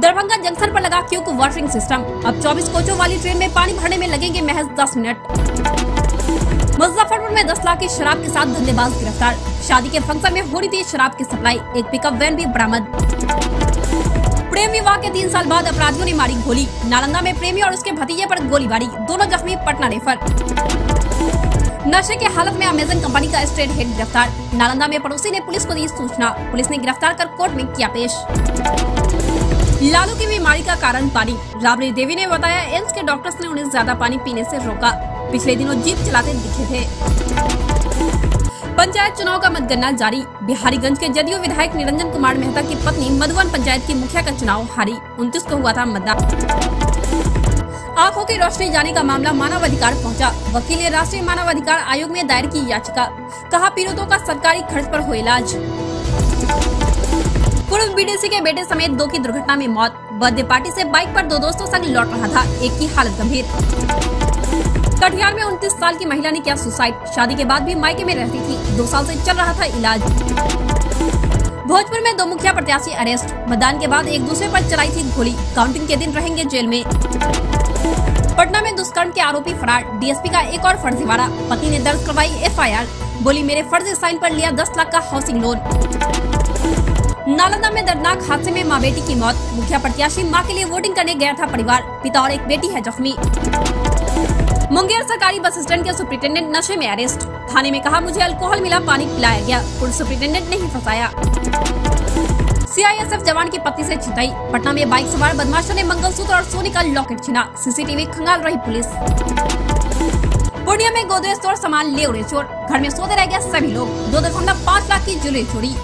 Darbhanga junction पर लगा quick watering system? अब 24 कोचों वाली ट्रेन में पानी भरने में लगेंगे महज 10 मिनट। मुजफ्फरपुर में 10 लाख की शराब के साथ धंधेबाज गिरफ़्तार। शादी के फ़ंक्शन में हो रही थी शराब की सप्लाई। एक पिकअप वैन भी बरामद। प्रेम विवाह के तीन साल बाद अपराधियों ने मारी गोली। नालंदा में प्रेमी और उसके भतीजे पर गोलीबारी। दोनों जख्मी पटना रेफर। नशे के हालत में अमेजन कंपनी का स्ट्रेट हेड गिरफ़्तार। नालंदा में पड़ोसी ने पुलिस को दी सूचना। पुलिस ने गिरफ़्तार कर कोर्ट में किया पेश। लालू की बीमारी का कारण पानी। राबड़ी देवी ने बताया, एम्स के डॉक्टर्स ने उन्हें ज़्यादा पानी पीने से रोका। पिछले दिनों जीप चलाते दिखे थे। पंचायत चुनाव का मतगणना जारी। बिहारीगंज के जदयू विधायक निरंजन कुमार मेहता की पत्नी मधुबन पंचायत की मुखिया का चुनाव हारी। उनतीस को हुआ था मतदान। आँखों की रोशनी जाने का मामला मानव अधिकार पहुँचा। वकील ने राष्ट्रीय मानव अधिकार आयोग में दायर की याचिका। कहा, पीड़ितों का सरकारी खर्च पर हो इलाज। पूर्व बीडीसी के बेटे समेत दो की दुर्घटना में मौत। बर्थडे पार्टी से बाइक पर दो दोस्तों संग लौट रहा था। एक की हालत गंभीर। कटिहार में उनतीस साल की महिला ने किया सुसाइड। शादी के बाद भी मायके में रहती थी। दो साल से चल रहा था इलाज। भोजपुर में दो मुखिया प्रत्याशी अरेस्ट। मतदान के बाद एक दूसरे पर चलाई थी गोली। काउंटिंग के दिन रहेंगे जेल में। पटना में दुष्कर्म के आरोपी फरार। डीएसपी का एक और फर्जीवाड़ा। पति ने दर्ज करवाई एफआईआर। बोली, मेरे फर्जी साइन पर लिया दस लाख का हाउसिंग लोन। नालंदा में दर्दनाक हादसे में माँ बेटी की मौत। मुखिया प्रत्याशी माँ के लिए वोटिंग करने गया था परिवार। पिता और एक बेटी है, जख्मी। मुंगेर सरकारी बस स्टैंड के सुप्रिंटेंडेंट नशे में अरेस्ट। थाने में कहा, मुझे अल्कोहल मिला, पानी पिलाया गया। पुलिस सुप्रिंटेंडेंट ने ही फंसाया। सीआईएसएफ जवान की पत्नी से छिताई पटना में बाइक सवार बदमाशों ने मंगलसूत्र और सोने का लॉकेट छीना। सीसीटीवी खंगाल रही पुलिस। पूर्णिया में गोदरेज तोड़ सामान ले उड़े चोर। घर में सोते रह गया सभी लोग। दो दशमलव पाँच लाख की ज्वेलरी चोरी।